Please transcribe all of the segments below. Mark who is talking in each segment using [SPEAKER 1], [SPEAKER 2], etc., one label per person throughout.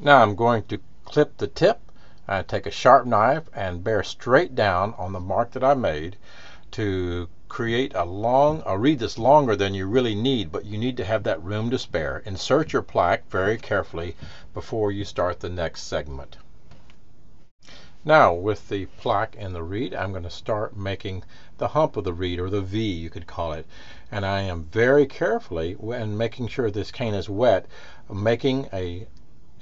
[SPEAKER 1] Now I'm going to clip the tip. And take a sharp knife and bear straight down on the mark that I made to create a long a reed that's longer than you really need but you need to have that room to spare. Insert your plaque very carefully before you start the next segment. Now with the plaque and the reed I'm going to start making the hump of the reed or the V you could call it. And I am very carefully when making sure this cane is wet making a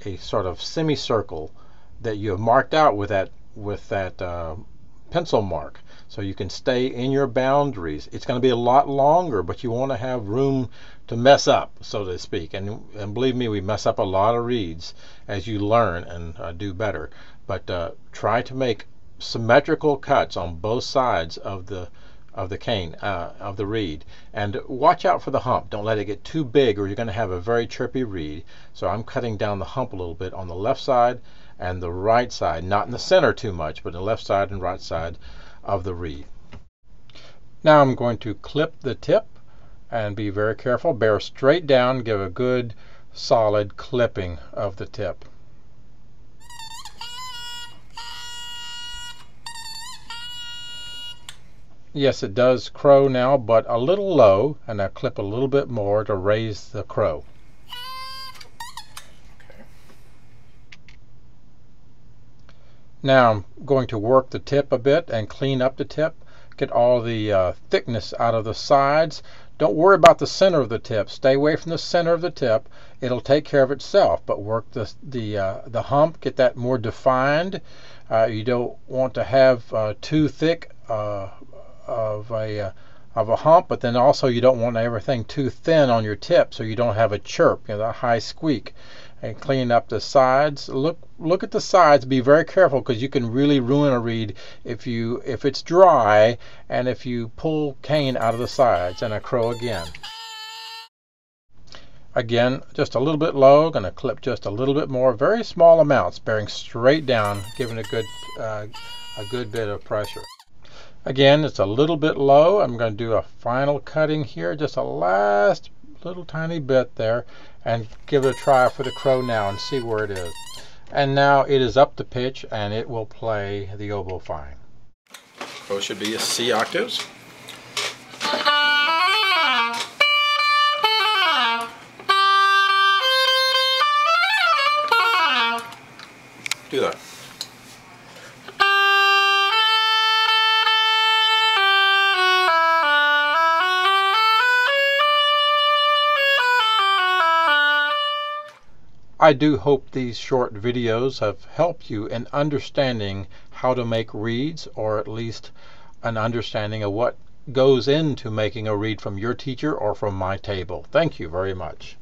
[SPEAKER 1] a sort of semicircle that you have marked out with that with that uh, pencil mark so you can stay in your boundaries. It's going to be a lot longer, but you want to have room to mess up, so to speak. And, and believe me, we mess up a lot of reeds as you learn and uh, do better. But uh, try to make symmetrical cuts on both sides of the of the cane uh, of the reed. And watch out for the hump. Don't let it get too big or you're going to have a very chirpy reed. So I'm cutting down the hump a little bit on the left side and the right side. Not in the center too much but the left side and right side of the reed. Now I'm going to clip the tip and be very careful. Bear straight down. Give a good solid clipping of the tip Yes, it does crow now, but a little low, and I clip a little bit more to raise the crow. Now I'm going to work the tip a bit and clean up the tip, get all the uh, thickness out of the sides. Don't worry about the center of the tip. Stay away from the center of the tip. It'll take care of itself, but work the, the, uh, the hump, get that more defined. Uh, you don't want to have uh, too thick uh, of a uh, of a hump, but then also you don't want everything too thin on your tip so you don't have a chirp, you know, that high squeak. And clean up the sides. Look look at the sides. Be very careful because you can really ruin a reed if you if it's dry and if you pull cane out of the sides and a crow again. Again, just a little bit low, going to clip just a little bit more, very small amounts, bearing straight down, giving a good, uh, a good bit of pressure. Again, it's a little bit low. I'm going to do a final cutting here, just a last little tiny bit there, and give it a try for the crow now and see where it is. And now it is up the pitch and it will play the oboe fine. Both should be C octaves. Do that. I do hope these short videos have helped you in understanding how to make reeds or at least an understanding of what goes into making a reed from your teacher or from my table. Thank you very much.